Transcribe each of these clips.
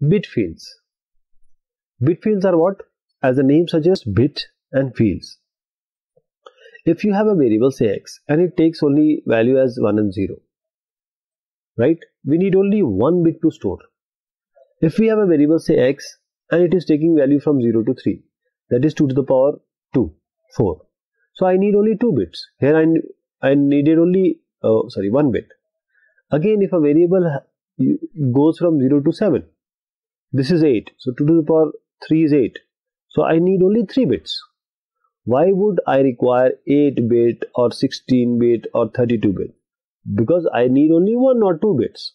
bit fields. Bit fields are what? As the name suggests, bit and fields. If you have a variable say x and it takes only value as 1 and 0, right? We need only one bit to store. If we have a variable say x and it is taking value from 0 to 3, that is 2 to the power 2, 4. So I need only 2 bits. Here I, I needed only, uh, sorry, 1 bit. Again, if a variable goes from 0 to 7, this is 8. So 2 to the power 3 is 8. So I need only 3 bits. Why would I require 8 bit or 16 bit or 32 bit? Because I need only 1 or 2 bits.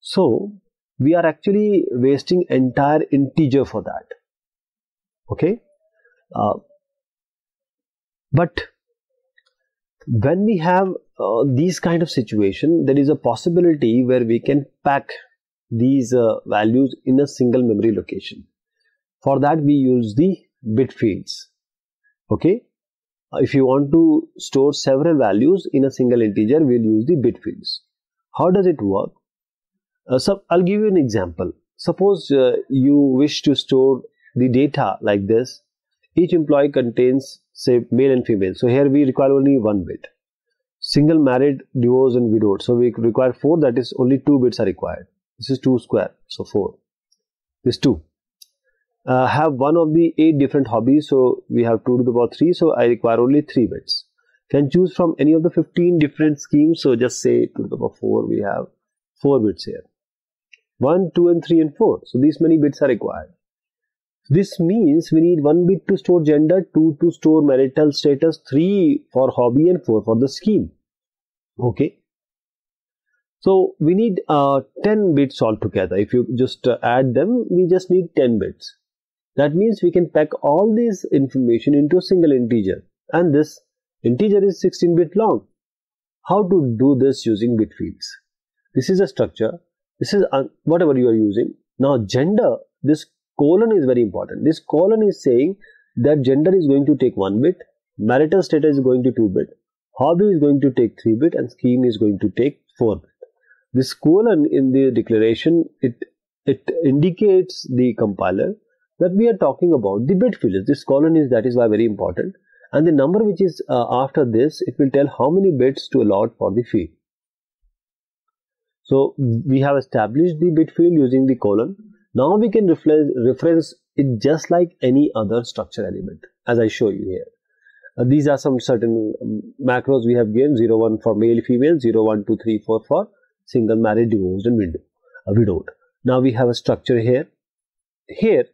So we are actually wasting entire integer for that. Okay. Uh, but when we have uh, these kind of situation, there is a possibility where we can pack these uh, values in a single memory location. For that we use the bit fields. Okay. Uh, if you want to store several values in a single integer, we'll use the bit fields. How does it work? Uh, so I'll give you an example. Suppose uh, you wish to store the data like this. Each employee contains say male and female. So here we require only one bit. Single, married, divorced and widowed. So we require 4 that is only 2 bits are required. This is 2 square. So 4. This 2 uh, have one of the eight different hobbies so we have 2 to the power 3 so I require only 3 bits. Can choose from any of the 15 different schemes so just say 2 to the power 4 we have 4 bits here. 1 2 and 3 and 4 so these many bits are required. This means we need 1 bit to store gender 2 to store marital status 3 for hobby and 4 for the scheme. Okay so we need uh, 10 bits altogether. If you just uh, add them, we just need 10 bits. That means we can pack all this information into a single integer and this integer is 16 bit long. How to do this using bit fields? This is a structure. This is whatever you are using. Now gender, this colon is very important. This colon is saying that gender is going to take 1 bit, marital status is going to 2 bit, hobby is going to take 3 bit and scheme is going to take 4 bit. This colon in the declaration, it, it indicates the compiler that we are talking about the bit fields. This colon is that is why very important. And the number which is uh, after this, it will tell how many bits to allot for the field. So we have established the bit field using the colon. Now we can reference it just like any other structure element as I show you here. Uh, these are some certain um, macros we have given 0, 1 for male, female, 0, 1, 2, 3, 4 for single, married, divorced and widow, uh, widowed. Now we have a structure here. Here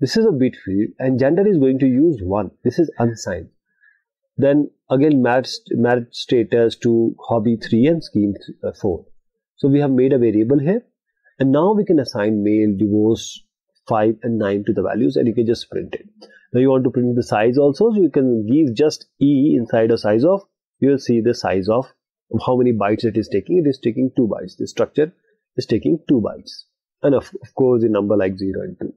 this is a bit field and gender is going to use 1. This is unsigned. Then again marriage, marriage status to hobby 3 and scheme uh, 4. So we have made a variable here and now we can assign male, divorce 5 and 9 to the values and you can just print it. Now you want to print the size also so you can give just E inside a size of you will see the size of how many bytes it is taking. It is taking 2 bytes. The structure is taking 2 bytes and of, of course a number like 0 and 2.